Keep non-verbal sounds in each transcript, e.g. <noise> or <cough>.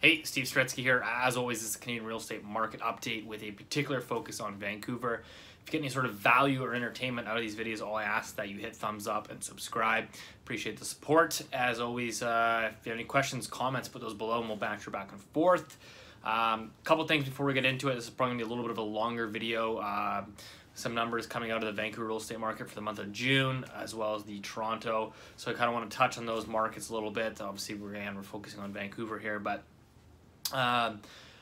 Hey, Steve Saretsky here. As always, this is a Canadian real estate market update with a particular focus on Vancouver. If you get any sort of value or entertainment out of these videos, all I ask that you hit thumbs up and subscribe. Appreciate the support. As always, uh, if you have any questions, comments, put those below and we'll banter back and forth. A um, couple things before we get into it. This is probably going to be a little bit of a longer video. Uh, some numbers coming out of the Vancouver real estate market for the month of June, as well as the Toronto. So I kind of want to touch on those markets a little bit. Obviously, we're, again, we're focusing on Vancouver here, but um,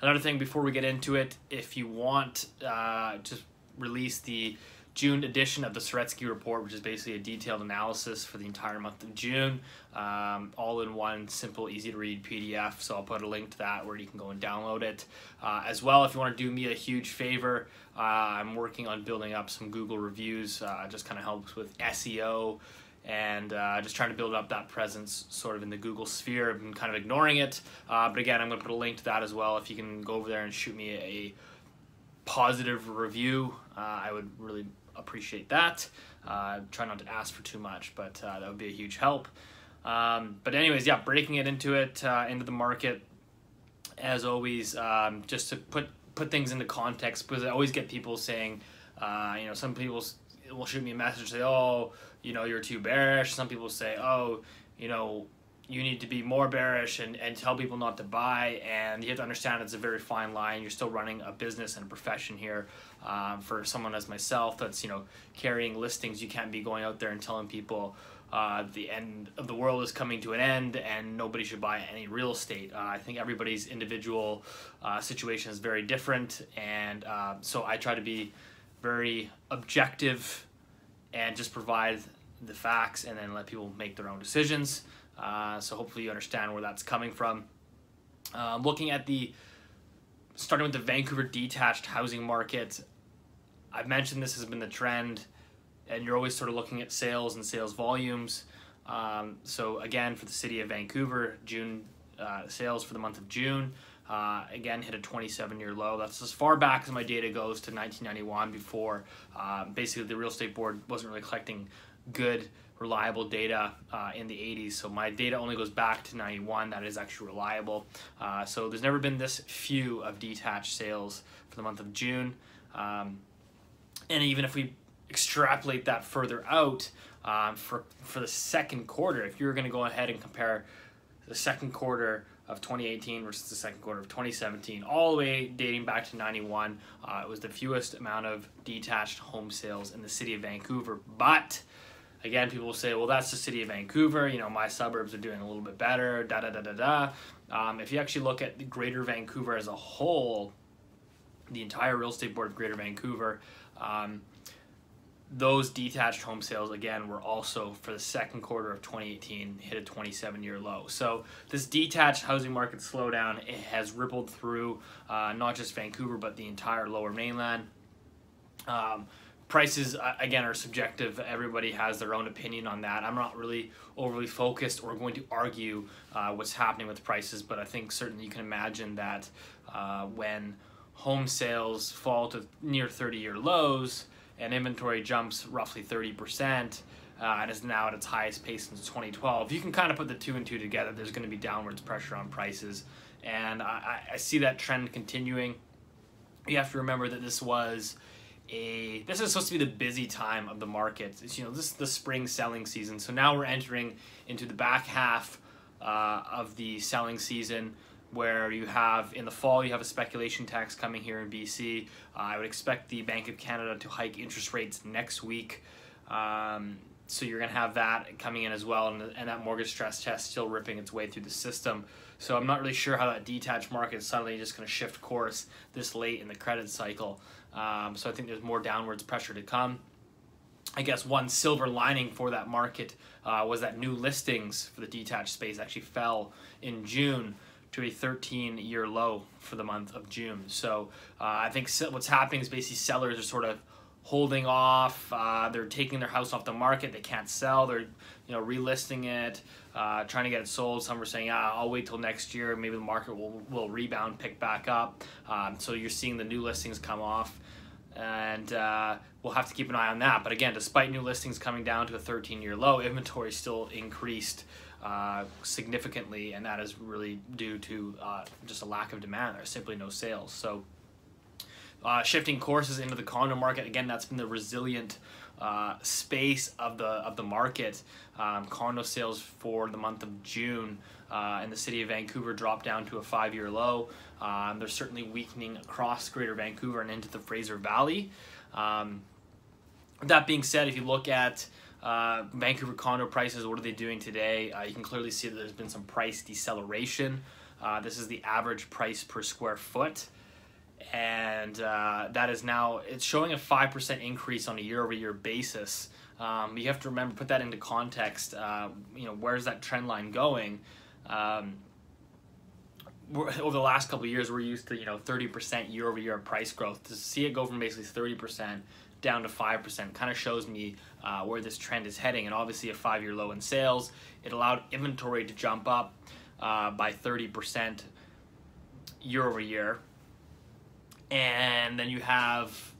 another thing before we get into it, if you want uh, to release the June edition of the Saretsky Report, which is basically a detailed analysis for the entire month of June, um, all in one simple, easy to read PDF. So I'll put a link to that where you can go and download it. Uh, as well, if you want to do me a huge favor, uh, I'm working on building up some Google reviews. Uh, just kind of helps with SEO and uh, just trying to build up that presence sort of in the Google sphere and kind of ignoring it. Uh, but again, I'm going to put a link to that as well. If you can go over there and shoot me a positive review, uh, I would really appreciate that. Uh, try not to ask for too much, but uh, that would be a huge help. Um, but anyways, yeah, breaking it into it, uh, into the market, as always, um, just to put put things into context, because I always get people saying, you know, some people will shoot me a message and say, oh, you know, you're too bearish. Some people say, oh, you know, you need to be more bearish and, and tell people not to buy. And you have to understand it's a very fine line. You're still running a business and a profession here. Um, for someone as myself that's, you know, carrying listings, you can't be going out there and telling people uh, the end of the world is coming to an end and nobody should buy any real estate. Uh, I think everybody's individual uh, situation is very different. And uh, so I try to be very objective and just provide the facts and then let people make their own decisions. Uh, so hopefully you understand where that's coming from. Um, looking at the, starting with the Vancouver detached housing market, I've mentioned this has been the trend and you're always sort of looking at sales and sales volumes. Um, so again, for the city of Vancouver, June uh, sales for the month of June, uh, again, hit a 27 year low. That's as far back as my data goes to 1991 before uh, basically the real estate board wasn't really collecting good, reliable data uh, in the 80s. So my data only goes back to 91. That is actually reliable. Uh, so there's never been this few of detached sales for the month of June. Um, and even if we extrapolate that further out um, for, for the second quarter, if you're going to go ahead and compare the second quarter of 2018 versus the second quarter of 2017, all the way dating back to 91. Uh, it was the fewest amount of detached home sales in the city of Vancouver. But again, people will say, well, that's the city of Vancouver. You know, my suburbs are doing a little bit better, da da da da da. Um, if you actually look at the greater Vancouver as a whole, the entire real estate board of Greater Vancouver, um, those detached home sales again were also for the second quarter of 2018 hit a 27 year low. So this detached housing market slowdown it has rippled through uh, not just vancouver but the entire lower mainland. Um, prices again are subjective. Everybody has their own opinion on that. I'm not really overly focused or going to argue uh, what's happening with prices but i think certainly you can imagine that uh, when home sales fall to near 30 year lows and inventory jumps roughly 30% uh, and is now at its highest pace since 2012. You can kind of put the two and two together. There's going to be downwards pressure on prices, and I, I see that trend continuing. You have to remember that this was a this is supposed to be the busy time of the market. It's, you know, this is the spring selling season. So now we're entering into the back half uh, of the selling season where you have in the fall you have a speculation tax coming here in BC. Uh, I would expect the Bank of Canada to hike interest rates next week. Um, so you're going to have that coming in as well, and, and that mortgage stress test still ripping its way through the system. So I'm not really sure how that detached market is suddenly just going to shift course this late in the credit cycle. Um, so I think there's more downwards pressure to come. I guess one silver lining for that market uh, was that new listings for the detached space actually fell in June to a 13 year low for the month of June. So uh, I think what's happening is basically sellers are sort of holding off. Uh, they're taking their house off the market. They can't sell. They're you know relisting it, uh, trying to get it sold. Some are saying, ah, I'll wait till next year. Maybe the market will will rebound, pick back up. Um, so you're seeing the new listings come off. And uh, we'll have to keep an eye on that. But again, despite new listings coming down to a 13 year low, inventory still increased uh, significantly, and that is really due to uh, just a lack of demand. There's simply no sales. So, uh, shifting courses into the condo market again, that's been the resilient uh, space of the of the market. Um, condo sales for the month of June uh, in the city of Vancouver dropped down to a five-year low. Um, they're certainly weakening across Greater Vancouver and into the Fraser Valley. Um, that being said, if you look at uh, Vancouver condo prices, what are they doing today? Uh, you can clearly see that there's been some price deceleration. Uh, this is the average price per square foot. And uh, that is now, it's showing a 5% increase on a year over year basis. Um, you have to remember, put that into context. Uh, you know, where's that trend line going? Um, <laughs> over the last couple years, we're used to you know 30% year over year price growth. To see it go from basically 30% down to 5% kind of shows me uh, where this trend is heading. And obviously, a five year low in sales, it allowed inventory to jump up uh, by 30% year over year. And then you have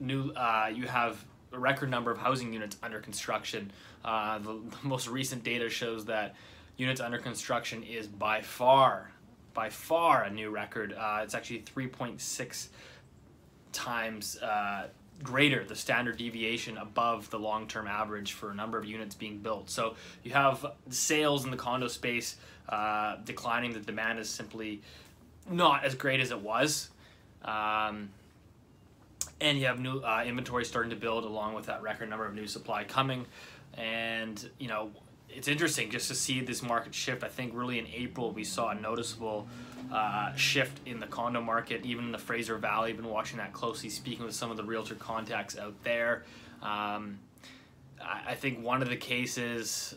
new, uh, you have a record number of housing units under construction. Uh, the, the most recent data shows that units under construction is by far, by far a new record. Uh, it's actually 3.6 times uh, greater, the standard deviation above the long-term average for a number of units being built. So you have sales in the condo space uh, declining. The demand is simply not as great as it was. Um, and you have new uh, inventory starting to build along with that record number of new supply coming. And, you know, it's interesting just to see this market shift. I think really in April we saw a noticeable uh, shift in the condo market, even in the Fraser Valley. I've been watching that closely, speaking with some of the realtor contacts out there. Um, I, think one of the cases,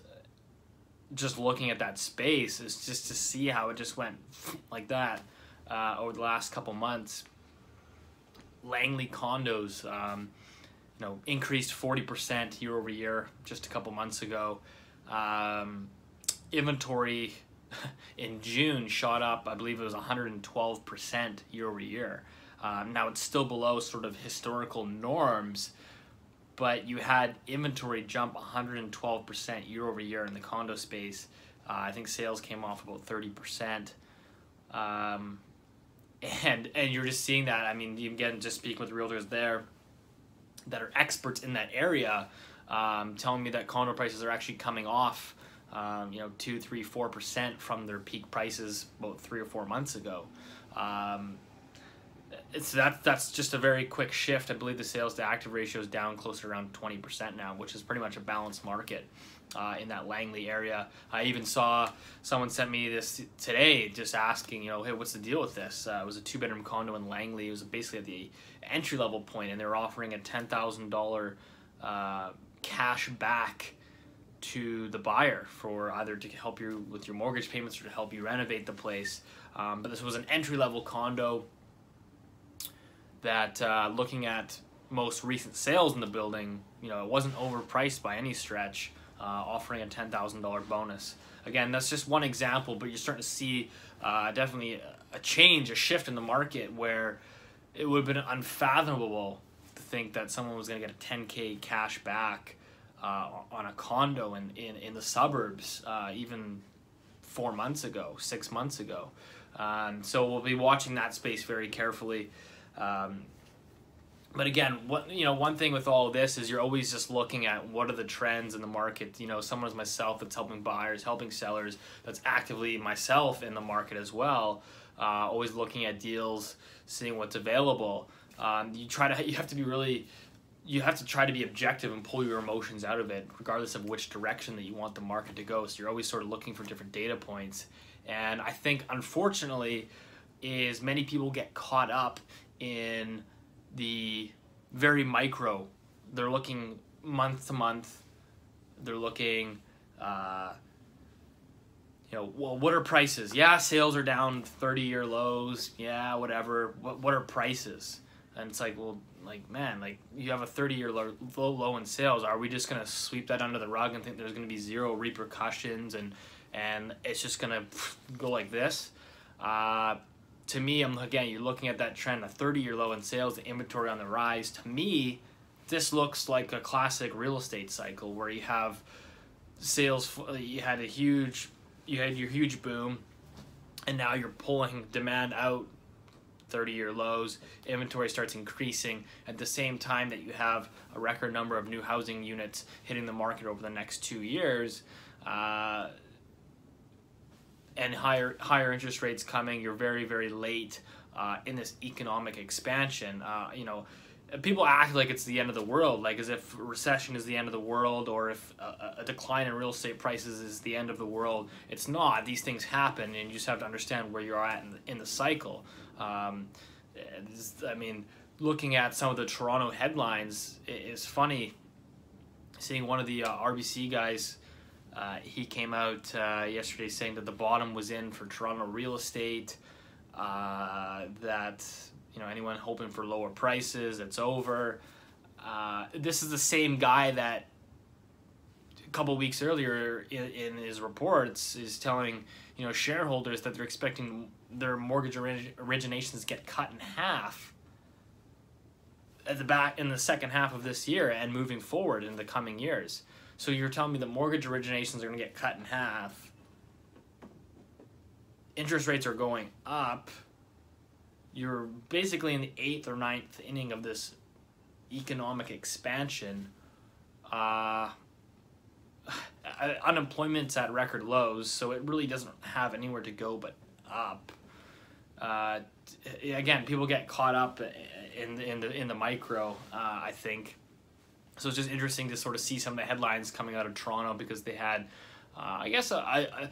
just looking at that space, is just to see how it just went <laughs> like that uh, over the last couple months. Langley condos, um, you know, increased 40% year over year just a couple months ago. Um, inventory <laughs> in June shot up, I believe it was 112% year over year. Um, now it's still below sort of historical norms, but you had inventory jump 112% year over year in the condo space. Uh, I think sales came off about 30%. Um, and and you're just seeing that. I mean, you again, just speaking with realtors there that are experts in that area, um, telling me that condo prices are actually coming off, um, you know, two, three, four percent from their peak prices about three or four months ago. Um, it's that that's just a very quick shift. I believe the sales to active ratio is down close to around twenty percent now, which is pretty much a balanced market. Uh, in that Langley area. I even saw someone sent me this today just asking, you know, hey, what's the deal with this? Uh, it was a two bedroom condo in Langley. It was basically at the entry level point, and they were offering a $10,000 uh, cash back to the buyer for either to help you with your mortgage payments or to help you renovate the place. Um, but this was an entry level condo that uh, looking at most recent sales in the building, you know, it wasn't overpriced by any stretch, uh, offering a $10,000 bonus. Again, that's just one example, but you're starting to see uh, definitely a change, a shift in the market where it would have been unfathomable think that someone was going to get a 10k cash back uh, on a condo in, in, in the suburbs uh, even four months ago, six months ago. Um, so we'll be watching that space very carefully. Um, but again, what you know, one thing with all this is you're always just looking at what are the trends in the market. You know, someone as myself that's helping buyers, helping sellers, that's actively myself in the market as well. Uh, always looking at deals, seeing what's available. Um, you try to <laughs> you have to be really you have to try to be objective and pull your emotions out of it, regardless of which direction that you want the market to go. So you're always sort of looking for different data points. And I think, unfortunately, is many people get caught up in the very micro. They're looking month to month. They're looking, uh, you know, well, what are prices? Yeah, sales are down 30 year lows. Yeah, whatever. What, what are prices? And it's like well like man like you have a 30 year low, low in sales. Are we just gonna sweep that under the rug and think there's gonna be zero repercussions and and it's just gonna <laughs> go like this? Uh, to me i'm again you're looking at that trend a 30 year low in sales the inventory on the rise. To me this looks like a classic real estate cycle where you have sales you had a huge you had your huge boom and now you're pulling demand out 30 year lows inventory starts increasing at the same time that you have a record number of new housing units hitting the market over the next two years uh, and higher higher interest rates coming you're very very late uh, in this economic expansion uh, you know people act like it's the end of the world, like as if recession is the end of the world or if a, a, decline in real estate prices is the end of the world. It's not. These things happen, and you just have to understand where you're at in the, in the cycle. Um, I mean, looking at some of the Toronto headlines is funny. Seeing one of the uh, RBC guys, uh, he came out uh, yesterday saying that the bottom was in for Toronto real estate. Uh, that you know anyone hoping for lower prices it's over uh, this is the same guy that a couple weeks earlier in, in his reports is telling you know shareholders that they're expecting their mortgage originations get cut in half at the back in the second half of this year and moving forward in the coming years. So you're telling me the mortgage originations are going to get cut in half. Interest rates are going up. You're basically in the eighth or ninth inning of this economic expansion. Uh, <sighs> unemployment's at record lows, so it really doesn't have anywhere to go but up. Uh, again, people get caught up in the, in the in the micro. Uh, I think so. It's just interesting to sort of see some of the headlines coming out of Toronto because they had, uh, I guess, I,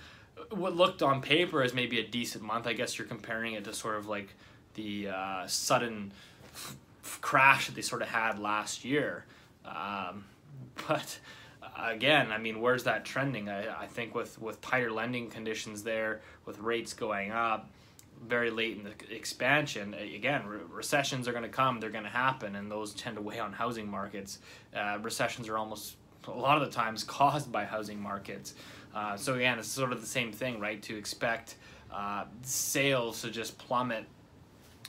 what looked on paper as maybe a decent month. I guess you're comparing it to sort of like the uh, sudden f- crash that they sort of had last year. Um, <laughs> but again, I mean, where's that trending? I, I think with, with tighter lending conditions there, with rates going up, very late in the expansion, again, re- recessions are going to come, they're going to happen, and those tend to weigh on housing markets. Uh, recessions are almost a lot of the times <laughs> caused by housing markets. Uh, so again, it's sort of the same thing, right? To expect uh, sales to just plummet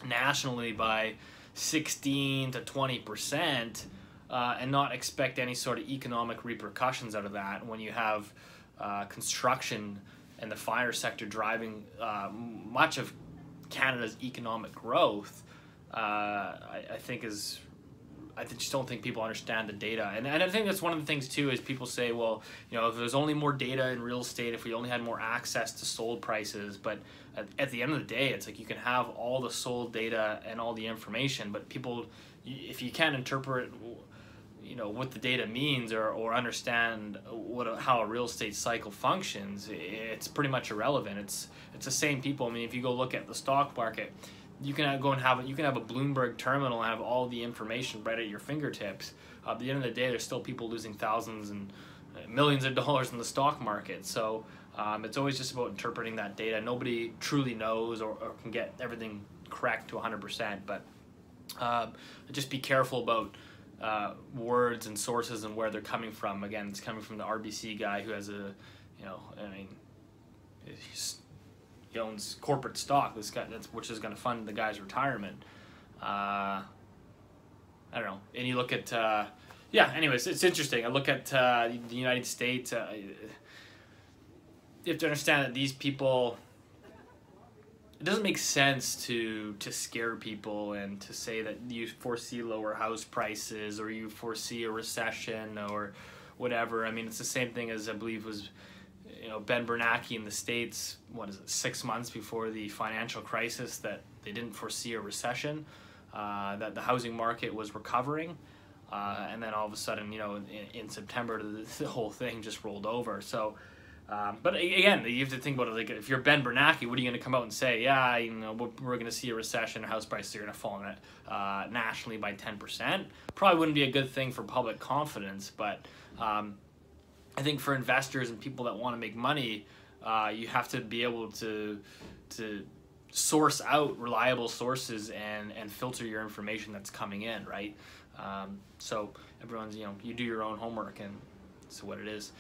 nationally by 16 to 20 percent uh, and not expect any sort of economic repercussions out of that when you have uh, construction and the fire sector driving uh, much of Canada's economic growth, uh, I, I, think is I just don't think people understand the data. And, and I think that's one of the things too is people say, well, you know, if there's only more data in real estate, if we only had more access to sold prices, but at, at the end of the day, it's like you can have all the sold data and all the information, but people, if you can't interpret, you know, what the data means or, or understand what how a real estate cycle functions, it's pretty much irrelevant. It's it's the same people. I mean, if you go look at the stock market, you can go and have you can have a Bloomberg terminal and have all the information right at your fingertips. Uh, at the end of the day, there's still people losing thousands and uh, millions of dollars in the stock market. So um, it's always just about interpreting that data. Nobody truly knows or, or can get everything correct to 100%. But uh, just be careful about uh, words and sources and where they're coming from. Again, it's coming from the RBC guy who has a, you know, I mean, he owns corporate stock. This guy, which is going to fund the guy's retirement. Uh, I don't know. And you look at, uh, yeah. Anyways, it's interesting. I look at uh, the United States. Uh, you have to understand that these people. It doesn't make sense to to scare people and to say that you foresee lower house prices or you foresee a recession or whatever. I mean, it's the same thing as I believe was you know Ben Bernanke in the states. What is it? Six months before the financial crisis, that they didn't foresee a recession, uh, that the housing market was recovering, uh, and then all of a sudden, you know, in, in September, the, <laughs> the, whole thing just rolled over. So. Um, but again, you have to think about it. Like, if you're Ben Bernanke, what are you going to come out and say? Yeah, you know, we're going to see a recession. House prices are going to fall in it, uh, nationally by ten percent. Probably wouldn't be a good thing for public confidence. But um, I think for investors and people that want to make money, uh, you have to be able to to source out reliable sources and and filter your information that's coming in, right? Um, so everyone's you know you do your own homework and it's what it is.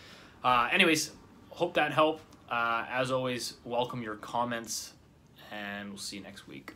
Uh, anyways, hope that helped. Uh, as always, welcome your comments, and we'll see you next week.